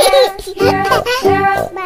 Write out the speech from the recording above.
Sarah, Sarah, Sarah.